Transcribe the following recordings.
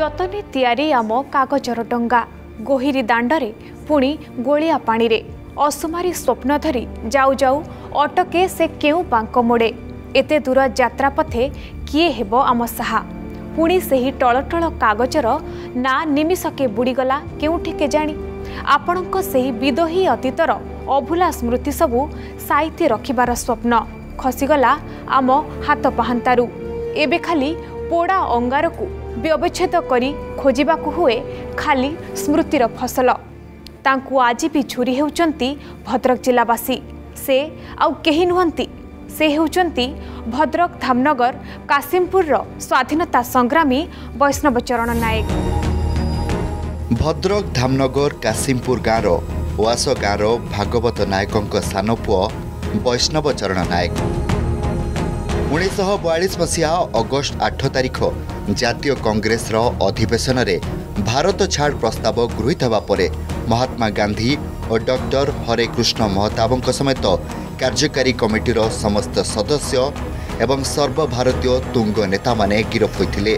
ଯତନେ ତିଆରି ଆମ କାଗଜର ଡଙ୍ଗା। ଗୋହିରୀ ଦାଣ୍ଡରେ ପୁଣି ଗୋଳିଆ ପାଣିରେ ଅସୁମାରୀ ସ୍ୱପ୍ନ ଧରି ଯାଉ ଯାଉ ଅଟକେ ସେ କେଉଁ ବାଙ୍କ ମୋଡ଼େ। ଏତେ ଦୂର ଯାତ୍ରା ପଥେ କିଏ ହେବ ଆମ ସାହା? ପୁଣି ସେହି ଟଳଟଳ କାଗଜର ନା ନିମିଷକେ ବୁଡ଼ିଗଲା କେଉଁଠି କେଜାଣି? ଆପଣଙ୍କ ସେହି ବିଦୋହୀ ଅତୀତର ଅଭୁଲା ସ୍ମୃତି ସବୁ ସାଇତି ରଖିବାର ସ୍ୱପ୍ନ। ଖସିଗଲା ଆମ ହାତ ପାହାନ୍ତାରୁ। ଏବେ ଖାଲି ପୋଡ଼ା ଅଙ୍ଗାରକୁ ବ୍ୟବଚ୍ଛେଦ କରି ଖୋଜିବାକୁ ହୁଏ ଖାଲି ସ୍ମୃତିର ଫସଲ। ତାଙ୍କୁ ଆଜି ବି ଝୁରି ହେଉଛନ୍ତି ଭଦ୍ରକ ଜିଲ୍ଲାବାସୀ। ସେ ଆଉ କେହି ନୁହନ୍ତି। ସେ ହେଉଛନ୍ତି ଭଦ୍ରକ ଧାମନଗର କାଶିମପୁରର ସ୍ୱାଧୀନତା ସଂଗ୍ରାମୀ ବୈଷ୍ଣବ ଚରଣ ନାୟକ। ଭଦ୍ରକ ଧାମନଗର କାଶିମପୁର ଗାଁର ଓଆସ ଗାଁର ଭାଗବତ ନାୟକଙ୍କ ସାନ ପୁଅ ବୈଷ୍ଣବ ଚରଣ ନାୟକ। ଉଣେଇଶହ ବୟାଳିଶ ମସିହା ଅଗଷ୍ଟ ଆଠ ତାରିଖ ଜାତୀୟ କଂଗ୍ରେସର ଅଧିବେଶନରେ ଭାରତ ଛାଡ଼ ପ୍ରସ୍ତାବ ଗୃହୀତ ହେବା ପରେ ମହାତ୍ମା ଗାନ୍ଧୀ ଓ ଡକ୍ଟର ହରେକୃଷ୍ଣ ମହତାବଙ୍କ ସମେତ କାର୍ଯ୍ୟକାରୀ କମିଟିର ସମସ୍ତ ସଦସ୍ୟ ଏବଂ ସର୍ବଭାରତୀୟ ତୁଙ୍ଗ ନେତାମାନେ ଗିରଫ ହୋଇଥିଲେ।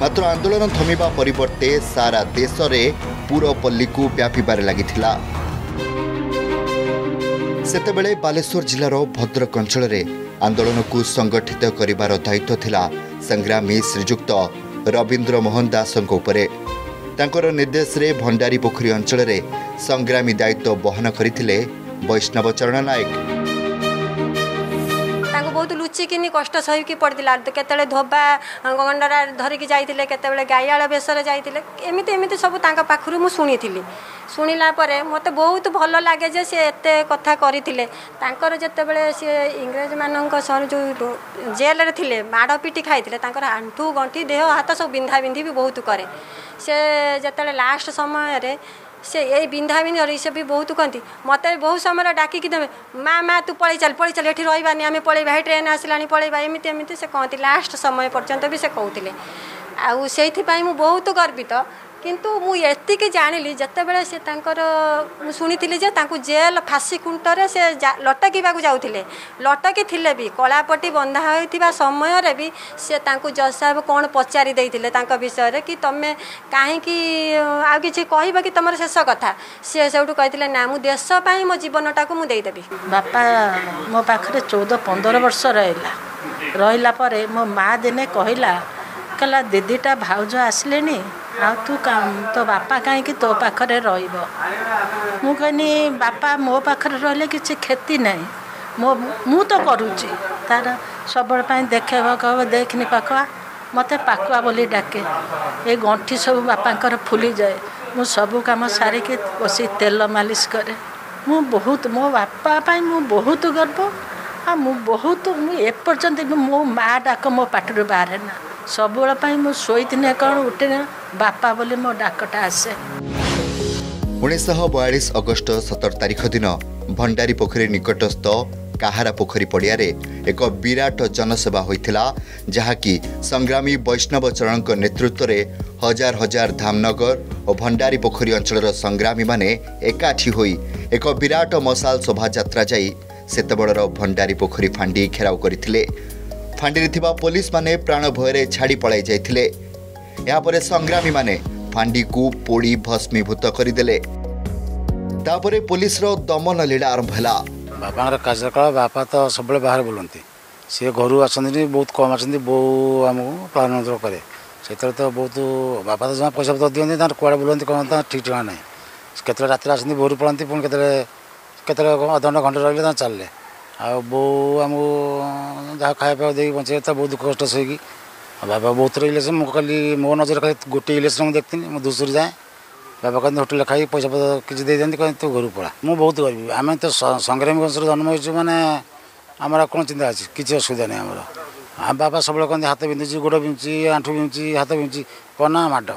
ମାତ୍ର ଆନ୍ଦୋଳନ ଥମିବା ପରିବର୍ତ୍ତେ ସାରା ଦେଶରେ ପୁରପଲ୍ଲୀକୁ ବ୍ୟାପିବାରେ ଲାଗିଥିଲା। ସେତେବେଳେ ବାଲେଶ୍ୱର ଜିଲ୍ଲାର ଭଦ୍ରକ ଅଞ୍ଚଳରେ ଆନ୍ଦୋଳନକୁ ସଂଗଠିତ କରିବାର ଦାୟିତ୍ୱ ଥିଲା ସଂଗ୍ରାମୀ ଶ୍ରୀଯୁକ୍ତ ରବୀନ୍ଦ୍ର ମୋହନ ଦାସଙ୍କ ଉପରେ। ତାଙ୍କର ନିର୍ଦ୍ଦେଶରେ ଭଣ୍ଡାରୀ ପୋଖରୀ ଅଞ୍ଚଳରେ ସଂଗ୍ରାମୀ ଦାୟିତ୍ୱ ବହନ କରିଥିଲେ ବୈଷ୍ଣବ ଚରଣ ନାୟକ। ବହୁତ ଲୁଚିକିନି କଷ୍ଟ ସହିକି ପଡ଼ିଥିଲା। କେତେବେଳେ ଧୋବା ଗଣ୍ଡରା ଧରିକି ଯାଇଥିଲେ କେତେବେଳେ ଗାଇଆଳ ବେଶରେ ଯାଇଥିଲେ। ଏମିତି ଏମିତି ସବୁ ତାଙ୍କ ପାଖରୁ ମୁଁ ଶୁଣିଥିଲି। ଶୁଣିଲା ପରେ ମୋତେ ବହୁତ ଭଲ ଲାଗେ ଯେ ସେ ଏତେ କଥା କରିଥିଲେ। ତାଙ୍କର ଯେତେବେଳେ ସିଏ ଇଂରେଜମାନଙ୍କ ସହ ଯେଉଁ ଜେଲରେ ଥିଲେ ମାଡ଼ ପିଟି ଖାଇଥିଲେ ତାଙ୍କର ଆଣ୍ଠୁ ଗଣ୍ଠି ଦେହ ହାତ ସବୁ ବିନ୍ଧା ବିନ୍ଧି ବି ବହୁତ କରେ। ସେ ଯେତେବେଳେ ଲାଷ୍ଟ ସମୟରେ ସେ ଏଇ ବିନ୍ଧା ବିନ୍ଧରେ ସେ ବି ବହୁତ କହନ୍ତି। ମୋତେ ବହୁତ ସମୟରେ ଡାକିକି ଦେବେ ମା ମା ତୁ ପଳେଇ ଚାଲ ପଳେଇ ଚାଲ ଏଠି ରହିବାନି ଆମେ ପଳେଇବା ହେଇ ଟ୍ରେନ୍ ଆସିଲାଣି ପଳେଇବା। ଏମିତି ଏମିତି ସେ କହନ୍ତି। ଲାଷ୍ଟ ସମୟ ପର୍ଯ୍ୟନ୍ତ ବି ସେ କହୁଥିଲେ। ଆଉ ସେଇଥିପାଇଁ ମୁଁ ବହୁତ ଗର୍ବିତ କିନ୍ତୁ ମୁଁ ଏତିକି ଜାଣିଲି ଯେତେବେଳେ ସେ ତାଙ୍କର ମୁଁ ଶୁଣିଥିଲି ଯେ ତାଙ୍କୁ ଜେଲ୍ ଫାଶୀ ଖୁଣ୍ଟରେ ସେ ଲଟକିବାକୁ ଯାଉଥିଲେ। ଲଟକି ଥିଲେ ବି କଳାପଟି ବନ୍ଧା ହୋଇଥିବା ସମୟରେ ବି ସେ ତାଙ୍କୁ ଜଜ୍ ସାହେବ କ'ଣ ପଚାରି ଦେଇଥିଲେ ତାଙ୍କ ବିଷୟରେ କି ତମେ କାହିଁକି ଆଉ କିଛି କହିବ କି ତମର ଶେଷ କଥା? ସିଏ ସେଇଠୁ କହିଥିଲେ ନା ମୁଁ ଦେଶ ପାଇଁ ମୋ ଜୀବନଟାକୁ ମୁଁ ଦେଇଦେବି। ବାପା ମୋ ପାଖରେ ଚଉଦ ପନ୍ଦର ବର୍ଷ ରହିଲା। ରହିଲା ପରେ ମୋ ମା' ଦିନେ କହିଲା କହିଲା ଦିଦିଟା ଭାଉଜ ଆସିଲେଣି? ଆଉ ତୁ ତୋ ବାପା କାହିଁକି ତୋ ପାଖରେ ରହିବ? ମୁଁ କହିନି ବାପା ମୋ ପାଖରେ ରହିଲେ କିଛି କ୍ଷତି ନାହିଁ। ମୋ ମୁଁ ତ କରୁଛି। ତାର ସବୁବେଳେ ପାଇଁ ଦେଖେଇବ କହିବ ଦେଖିନି ପାଖୁଆ। ମୋତେ ପାଖୁଆ ବୋଲି ଡାକେ। ଏ ଗଣ୍ଠି ସବୁ ବାପାଙ୍କର ଫୁଲିଯାଏ। ମୁଁ ସବୁ କାମ ସାରିକି ବସି ତେଲ ମାଲିସ କରେ। ମୁଁ ବହୁତ ମୋ ବାପା ପାଇଁ ମୁଁ ବହୁତ ଗର୍ବ। ଆଉ ମୁଁ ବହୁତ ମୁଁ ଏପର୍ଯ୍ୟନ୍ତ ମୋ ମା' ଡାକ ମୋ ପାଟିରୁ ବାହାରେ ନା। ସବୁବେଳେ ପାଇଁ ମୁଁ ଶୋଇଥିନେ କ'ଣ ଉଠିନେ। ବାପା ବୋଲି ମୋ ଡାକଟା ଆସେ। ଉଣେଇଶହ ବୟାଳିଶ ଅଗଷ୍ଟ ସତର ତାରିଖ ଦିନ ଭଣ୍ଡାରୀ ପୋଖରୀ ନିକଟସ୍ଥ କାହାରା ପୋଖରୀ ପଡ଼ିଆରେ ଏକ ବିରାଟ ଜନସଭା ହୋଇଥିଲା ଯାହାକି ସଂଗ୍ରାମୀ ବୈଷ୍ଣବ ଚରଣଙ୍କ ନେତୃତ୍ୱରେ ହଜାର ହଜାର ଧାମନଗର ଓ ଭଣ୍ଡାରୀ ପୋଖରୀ ଅଞ୍ଚଳର ସଂଗ୍ରାମୀମାନେ ଏକାଠି ହୋଇ ଏକ ବିରାଟ ମଶାଲ ଶୋଭାଯାତ୍ରା ଯାଇ ସେତେବେଳର ଭଣ୍ଡାରୀ ପୋଖରୀ ଫାଣ୍ଡି ଘେରାଉ କରିଥିଲେ। ଫାଣ୍ଡିରେ ଥିବା ପୋଲିସମାନେ ପ୍ରାଣ ଭୟରେ ଛାଡ଼ି ପଳାଇ ଯାଇଥିଲେ। ଏହାପରେ ସଂଗ୍ରାମୀମାନେ ଫାଣ୍ଡିକୁ ପୋଡ଼ି ଭସ୍ମୀଭୂତ କରିଦେଲେ। ତାପରେ ପୋଲିସର ଦମନ ଲୀଳା ଆରମ୍ଭ ହେଲା। ବାପାଙ୍କର କାର୍ଯ୍ୟକଳାପ ବାପା ତ ସବୁବେଳେ ବାହାରେ ବୁଲନ୍ତି। ସିଏ ଘରୁ ଆସନ୍ତିନି ବହୁତ କମ୍ ଆସନ୍ତି ବୋଉ ଆମକୁ ପାଳନ କରେ। ସେତେବେଳେ ତ ବହୁତ ବାପା ତ ଜମା ପଇସା ପତ୍ର ଦିଅନ୍ତି ତାଙ୍କର କୁଆଡ଼େ ବୁଲନ୍ତି କ'ଣ ତାଙ୍କ ଠିକ୍ ଠିକଣା ନାହିଁ। କେତେବେଳେ ରାତିରେ ଆସନ୍ତି ଭୋରୁ ପଳାନ୍ତି ପୁଣି କେତେବେଳେ କେତେବେଳେ ଅଧଘଣ୍ଟା ଘଣ୍ଟେ ରହିଲେ ତାଙ୍କ ଚାଲିଲେ। ଆଉ ବୋଉ ଆମକୁ ଯାହା ଖାଇବା ପିଇବା ଦେଇକି ବଞ୍ଚେଇ ତ ବହୁତ କଷ୍ଟ ସହିକି ବାବା ବହୁତ ଇଲେକ୍ସନ୍ ମୁଁ ଖାଲି ମୋ ନଜର ଖାଲି ଗୋଟିଏ ଇଲେକ୍ସନ୍ ମୁଁ ଦେଖିଥିଲି ମୁଁ ଦୁସୁରି ଯାଏ ବାବା କହନ୍ତି ହୋଟେଲରେ ଖାଇ ପଇସା ପତ୍ର କିଛି ଦେଇଦିଅନ୍ତି କହନ୍ତି ତୁ ଘରକୁ ପଳା ମୁଁ ବହୁତ ଗରିବି ଆମେ ତ ସଂଗ୍ରାମୀ ବଂଶରେ ଜନ୍ମ ହେଇଛୁ ମାନେ ଆମର କ'ଣ ଚିନ୍ତା ଅଛି କିଛି ଅସୁବିଧା ନାହିଁ ଆମର ଆମ ବାପା ସବୁବେଳେ କହନ୍ତି ହାତ ବିନ୍ଧୁଛି ଗୋଡ଼ ବିନ୍ଧୁଛି ଆଣ୍ଠୁ ବିନ୍ଧୁଛି ହାତ ବିନ୍ଧୁଛି କନା ମାଡ଼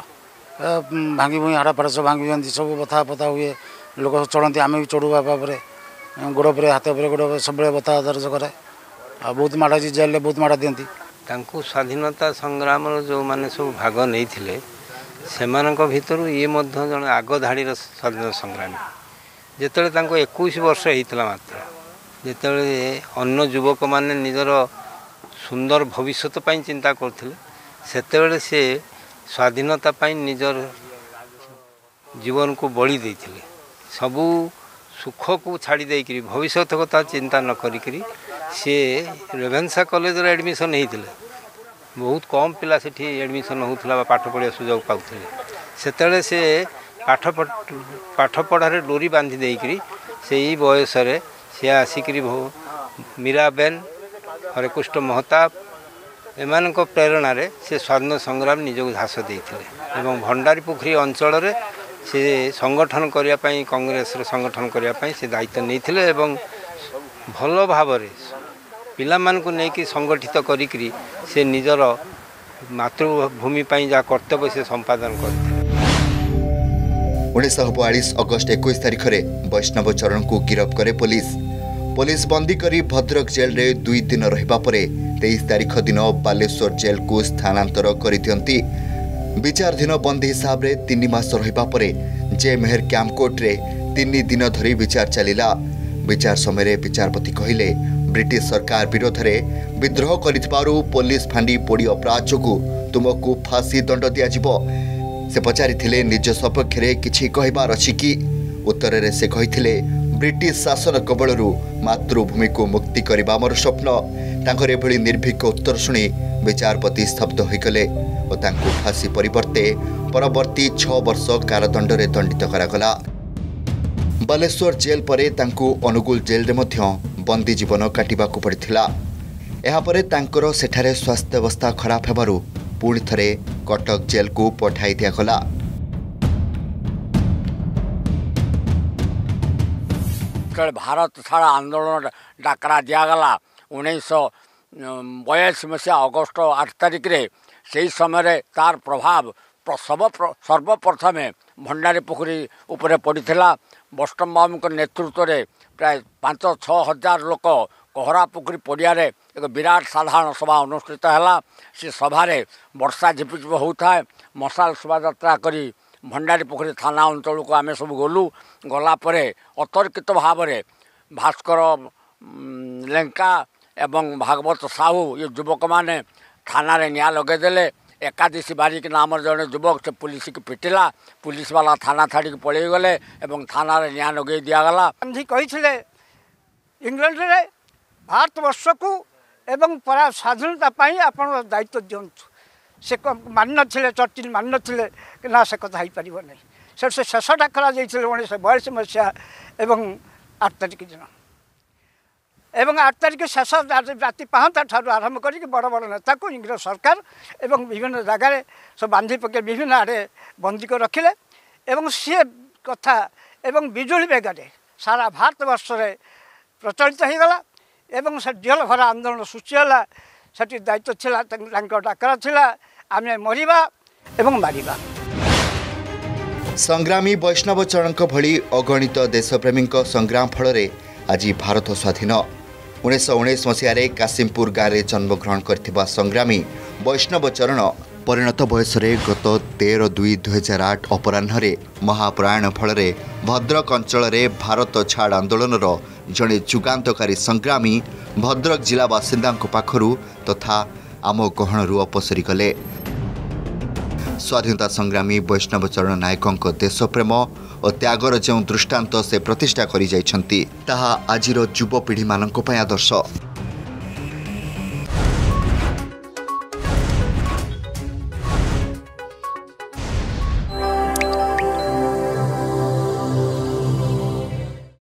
ଭାଙ୍ଗି ଭୁଙ୍ଗି ହାଡ଼ ଫାଡ଼ ସବୁ ଭାଙ୍ଗି ଦିଅନ୍ତି ସବୁ ବଥା ପଥା ହୁଏ ଲୋକ ଚଳନ୍ତି ଆମେ ବି ଚଢ଼ୁ ବାପା ଉପରେ ଗୋଡ଼ ଉପରେ ହାତ ଉପରେ ଗୋଡ଼ ଉପରେ ସବୁବେଳେ ବଥା ଦରଜ କରେ ଆଉ ବହୁତ ମାଡ଼ ଅଛି ଜେଲରେ ବହୁତ ମାଡ଼ ଦିଅନ୍ତି ତାଙ୍କୁ ସ୍ୱାଧୀନତା ସଂଗ୍ରାମର ଯେଉଁମାନେ ସବୁ ଭାଗ ନେଇଥିଲେ ସେମାନଙ୍କ ଭିତରୁ ଇଏ ମଧ୍ୟ ଜଣେ ଆଗ ଧାଡ଼ିର ସ୍ୱାଧୀନତା ସଂଗ୍ରାମୀ। ଯେତେବେଳେ ତାଙ୍କୁ ଏକୋଇଶ ବର୍ଷ ହେଇଥିଲା ମାତ୍ର ଯେତେବେଳେ ଅନ୍ୟ ଯୁବକମାନେ ନିଜର ସୁନ୍ଦର ଭବିଷ୍ୟତ ପାଇଁ ଚିନ୍ତା କରୁଥିଲେ ସେତେବେଳେ ସେ ସ୍ୱାଧୀନତା ପାଇଁ ନିଜର ଜୀବନକୁ ବଳି ଦେଇଥିଲେ। ସବୁ ସୁଖକୁ ଛାଡ଼ି ଦେଇକରି ଭବିଷ୍ୟତ କଥା ଚିନ୍ତା ନ କରିକିରି ସିଏ ରେଭେନ୍ସା କଲେଜରେ ଆଡ଼ମିସନ୍ ହେଇଥିଲେ ବହୁତ କମ୍ ପିଲା ସେଠି ଆଡ଼ମିସନ୍ ହେଉଥିଲା ବା ପାଠ ପଢ଼ିବା ସୁଯୋଗ ପାଉଥିଲେ। ସେତେବେଳେ ସେ ପାଠ ପାଠ ପଢ଼ାରେ ଡୋରି ବାନ୍ଧି ଦେଇକରି ସେଇ ବୟସରେ ସିଏ ଆସିକରି ମୀରାବେନ୍ ହରେକୃଷ୍ଣ ମହତାବ ଏମାନଙ୍କ ପ୍ରେରଣାରେ ସେ ସ୍ୱାଧୀନ ସଂଗ୍ରାମ ନିଜକୁ ଝାସ ଦେଇଥିଲେ। ଏବଂ ଭଣ୍ଡାରୀ ପୋଖରୀ ଅଞ୍ଚଳରେ ସେ ସଂଗଠନ କରିବା ପାଇଁ କଂଗ୍ରେସର ସଂଗଠନ କରିବା ପାଇଁ ସେ ଦାୟିତ୍ୱ ନେଇଥିଲେ ଏବଂ ଭଲ ଭାବରେ ପିଲାମାନଙ୍କୁ ନେଇକି ସଂଗଠିତ କରିକିରି ସେ ନିଜର ମାତୃଭୂମି ପାଇଁ ଯାହା କର୍ତ୍ତବ୍ୟ ସେ ସମ୍ପାଦନ କରିଥିଲେ ଉଣେଇଶହ ବୟାଳିଶ ଅଗଷ୍ଟ ଏକୋଇଶ ତାରିଖରେ ବୈଷ୍ଣବ ଚରଣଙ୍କୁ ଗିରଫ କରେ ପୋଲିସ ପୋଲିସ ବନ୍ଦୀ କରି ଭଦ୍ରକ ଜେଲରେ ଦୁଇ ଦିନ ରହିବା ପରେ ତେଇଶ ତାରିଖ ଦିନ ବାଲେଶ୍ୱର ଜେଲକୁ ସ୍ଥାନାନ୍ତର କରିଦିଅନ୍ତି। ବିଚାରାଧୀନ ବନ୍ଦୀ ହିସାବରେ ତିନି ମାସ ରହିବା ପରେ ଜେ ମେହେର କ୍ୟାମ୍ପ କୋର୍ଟରେ ତିନି ଦିନ ଧରି ବିଚାର ଚାଲିଲା ବିଚାର ସମୟରେ ବିଚାରପତି କହିଲେ ବ୍ରିଟିଶ ସରକାର ବିରୋଧରେ ବିଦ୍ରୋହ କରିଥିବାରୁ ପୋଲିସ ଫାଣ୍ଡି ପୋଡ଼ି ଅପରାଧ ଯୋଗୁଁ ତୁମକୁ ଫାଶୀ ଦଣ୍ଡ ଦିଆଯିବ ସେ ପଚାରିଥିଲେ ନିଜ ସପକ୍ଷରେ କିଛି କହିବାର ଅଛି କି ଉତ୍ତରରେ ସେ କହିଥିଲେ ବ୍ରିଟିଶ ଶାସନ କବଳରୁ ମାତୃଭୂମିକୁ ମୁକ୍ତି କରିବା ମୋର ସ୍ୱପ୍ନ ତାଙ୍କର ଏଭଳି ନିର୍ଭୀକ ଉତ୍ତର ଶୁଣି ବିଚାରପତି ସ୍ତବ୍ଧ ହୋଇଗଲେ ଓ ତାଙ୍କୁ ଫାଶୀ ପରିବର୍ତ୍ତେ ପରବର୍ତ୍ତୀ ଛଅ ବର୍ଷ କାରାଦଣ୍ଡରେ ଦଣ୍ଡିତ କରାଗଲା। ବାଲେଶ୍ୱର ଜେଲ୍ ପରେ ତାଙ୍କୁ ଅନୁଗୁଳ ଜେଲ୍ରେ ମଧ୍ୟ ବନ୍ଦୀ ଜୀବନ କାଟିବାକୁ ପଡ଼ିଥିଲା। ଏହାପରେ ତାଙ୍କର ସେଠାରେ ସ୍ୱାସ୍ଥ୍ୟାବସ୍ଥା ଖରାପ ହେବାରୁ ପୁଣି ଥରେ କଟକ ଜେଲ୍କୁ ପଠାଇ ଦିଆଗଲା। ଯେତେବେଳେ ଭାରତ ଛାଡ଼ ଆନ୍ଦୋଳନ ଡାକରା ଦିଆଗଲା। ଉଣେଇଶହ ବୟାଳିଶ ମସିହା ଅଗଷ୍ଟ ଆଠ ତାରିଖରେ ସେହି ସମୟରେ ତାର ପ୍ରଭାବ ସବ ସର୍ବପ୍ରଥମେ ଭଣ୍ଡାରୀ ପୋଖରୀ ଉପରେ ପଡ଼ିଥିଲା। ବୈଷ୍ଣବବାବୁଙ୍କ ନେତୃତ୍ୱରେ ପ୍ରାୟ ପାଞ୍ଚ ଛଅ ହଜାର ଲୋକ କହରା ପୋଖରୀ ପଡ଼ିଆରେ ଏକ ବିରାଟ ସାଧାରଣ ସଭା ଅନୁଷ୍ଠିତ ହେଲା। ସେ ସଭାରେ ବର୍ଷା ଝିପିଝିପ ହେଉଥାଏ। ମଶାଲ ଶୋଭାଯାତ୍ରା କରି ଭଣ୍ଡାରୀ ପୋଖରୀ ଥାନା ଅଞ୍ଚଳକୁ ଆମେ ସବୁ ଗଲୁ। ଗଲା ପରେ ଅତର୍କିତ ଭାବରେ ଭାସ୍କର ଲେଙ୍କା ଏବଂ ଭାଗବତ ସାହୁ ଏ ଯୁବକମାନେ ଥାନାରେ ନିଆଁ ଲଗାଇଦେଲେ ଏକାଦଶୀ ବାରିକ ନାମର ଜଣେ ଯୁବକ ସେ ପୁଲିସକୁ ପିଟିଲା ପୁଲିସ ବାଲା ଥାନା ଛାଡ଼ିକି ପଳାଇଗଲେ ଏବଂ ଥାନାରେ ନିଆଁ ଲଗାଇ ଦିଆଗଲା ଗାନ୍ଧୀ କହିଥିଲେ ଇଂଲଣ୍ଡରେ ଭାରତବର୍ଷକୁ ଏବଂ ପରା ସ୍ୱାଧୀନତା ପାଇଁ ଆପଣ ଦାୟିତ୍ୱ ଦିଅନ୍ତୁ ସେ ମାନିନଥିଲେ ଚର୍ଚ୍ଚିଲ ମାନିନଥିଲେ କି ନା ସେ କଥା ହେଇପାରିବ ନାହିଁ। ସେଠୁ ସେ ଶେଷ ଡାକରା ଯାଇଥିଲେ ଉଣେଇଶହ ବୟାଳିଶ ମସିହା ଏବଂ ଆଠ ତାରିଖ ଦିନ। ଏବଂ ଆଠ ତାରିଖ ଶେଷ ରାତି ପାହାନ୍ତା ଠାରୁ ଆରମ୍ଭ କରିକି ବଡ଼ ବଡ଼ ନେତାକୁ ଇଂରେଜ ସରକାର ଏବଂ ବିଭିନ୍ନ ଜାଗାରେ ସବୁ ବାନ୍ଧି ପକାଇ ବିଭିନ୍ନ ଆଡ଼େ ବନ୍ଦୀ କରି ରଖିଲେ ଏବଂ ସିଏ କଥା ଏବଂ ବିଜୁଳି ବେଗରେ ସାରା ଭାରତବର୍ଷରେ ପ୍ରଚଳିତ ହୋଇଗଲା ଏବଂ ସେ ଜେଲ ଭରା ଆନ୍ଦୋଳନ ସୃଷ୍ଟି ହେଲା ସେଠି ଦାୟିତ୍ୱ ଥିଲା ତାଙ୍କ ଡାକରା ଥିଲା ଆମେ ମରିବା ଏବଂ ମାରିବା ସଂଗ୍ରାମୀ ବୈଷ୍ଣବ ଚରଣଙ୍କ ଭଳି ଅଗଣିତ ଦେଶପ୍ରେମୀଙ୍କ ସଂଗ୍ରାମ ଫଳରେ ଆଜି ଭାରତ ସ୍ୱାଧୀନ। ଉଣେଇଶହ ଉଣେଇଶ ମସିହାରେ କାଶିମପୁର ଗାଁରେ ଜନ୍ମଗ୍ରହଣ କରିଥିବା ସଂଗ୍ରାମୀ ବୈଷ୍ଣବ ଚରଣ ପରିଣତ ବୟସରେ ଗତ ତେର ଦୁଇ ଦୁଇହଜାର ଆଠ ଅପରାହ୍ନରେ ମହାପ୍ରୟାଣ ଫଳରେ ଭଦ୍ରକ ଅଞ୍ଚଳରେ ଭାରତ ଛାଡ଼ ଆନ୍ଦୋଳନର ଜଣେ ଯୁଗାନ୍ତକାରୀ ସଂଗ୍ରାମୀ ଭଦ୍ରକ ଜିଲ୍ଲା ବାସିନ୍ଦାଙ୍କ ପାଖରୁ ତଥା ଆମ ଗହଣରୁ ଅପସରି ଗଲେ ସ୍ୱାଧୀନତା ସଂଗ୍ରାମୀ ବୈଷ୍ଣବ ଚରଣ ନାୟକଙ୍କ ଦେଶପ୍ରେମ ଓ ତ୍ୟାଗର ଯେଉଁ ଦୃଷ୍ଟାନ୍ତ ସେ ପ୍ରତିଷ୍ଠା କରିଯାଇଛନ୍ତି ତାହା ଆଜିର ଯୁବପିଢ଼ିମାନଙ୍କ ପାଇଁ ଆଦର୍ଶ।